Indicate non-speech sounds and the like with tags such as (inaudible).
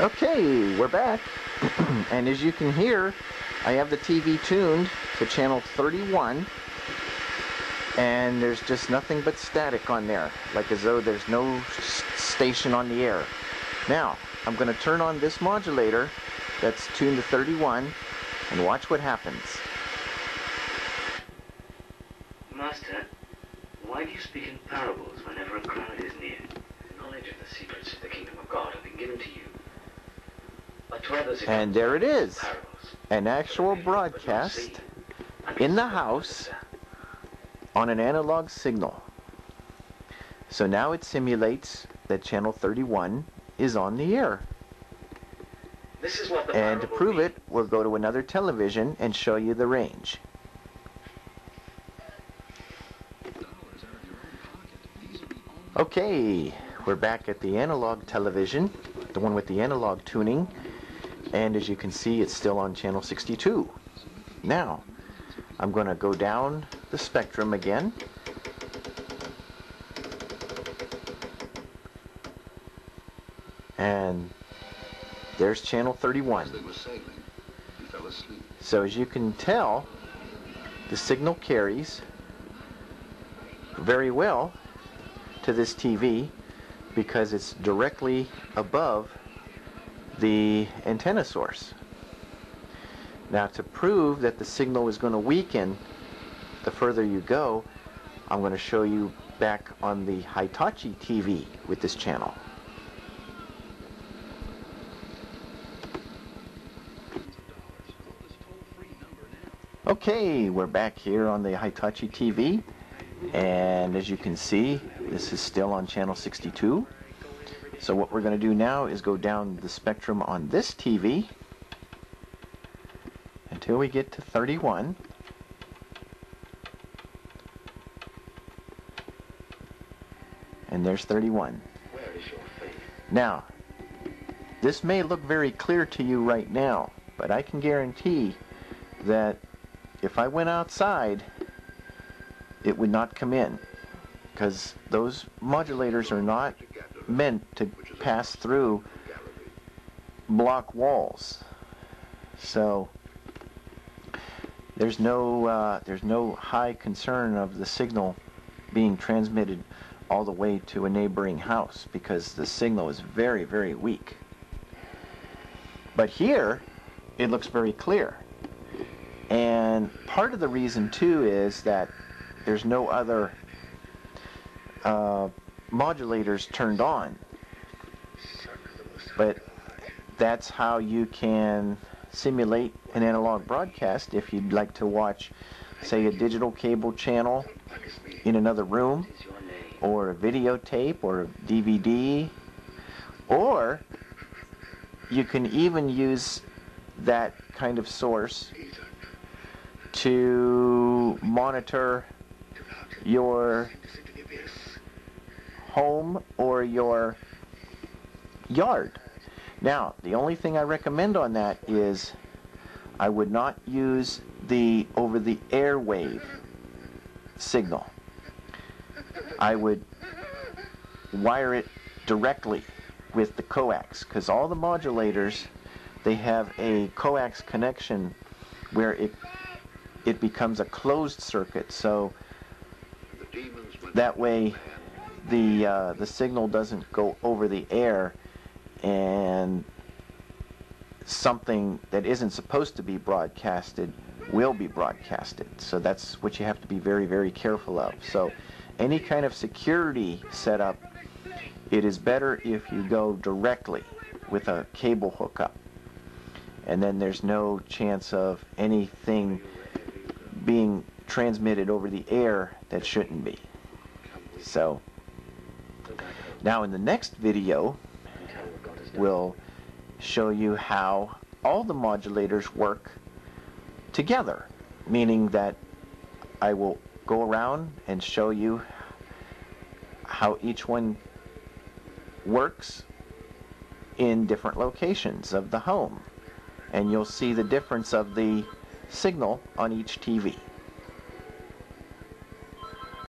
Okay, we're back. (clears throat) and as you can hear, I have the TV tuned to channel 31 and there's just nothing but static on there, like as though there's no station on the air. Now, I'm going to turn on this modulator that's tuned to 31 and watch what happens. Master, why do you speak in parables whenever a crowd is near? Knowledge of the secrets of the kingdom of God have been given to you. But to others it And there it is, an actual broadcast in the house on an analog signal. So now it simulates that channel 31 is on the air. And to prove it, we'll go to another television and show you the range. Okay, we're back at the analog television, the one with the analog tuning, and as you can see, it's still on channel 62. Now, I'm going to go down the spectrum again. And there's channel 31. They were sailing. He fell asleep. So as you can tell, the signal carries very well to this TV because it's directly above the antenna source. Now to prove that the signal is going to weaken the further you go, I'm going to show you back on the Hitachi TV with this channel. Okay, we're back here on the Hitachi TV, and as you can see, this is still on channel 62. So what we're going to do now is go down the spectrum on this TV until we get to 31. And there's 31. Where is your faith? Now, this may look very clear to you right now, but I can guarantee that if I went outside, it would not come in because those modulators are not meant to pass through block walls. So there's no uh, there's no high concern of the signal being transmitted all the way to a neighboring house because the signal is very very weak. But here it looks very clear. And part of the reason too is that there's no other uh, modulators turned on. But that's how you can simulate an analog broadcast if you'd like to watch, say, a digital cable channel in another room, or a videotape, or a DVD, or you can even use that kind of source to monitor your home or your yard. Now, the only thing I recommend on that is I would not use the over the airwave signal. I would wire it directly with the coax because all the modulators they have a coax connection where it it becomes a closed circuit so that way the uh, the signal doesn't go over the air and something that isn't supposed to be broadcasted will be broadcasted. So that's what you have to be very very careful of. So any kind of security setup it is better if you go directly with a cable hookup. And then there's no chance of anything being transmitted over the air that shouldn't be. So now in the next video we'll show you how all the modulators work together meaning that I will go around and show you how each one works in different locations of the home and you'll see the difference of the signal on each TV.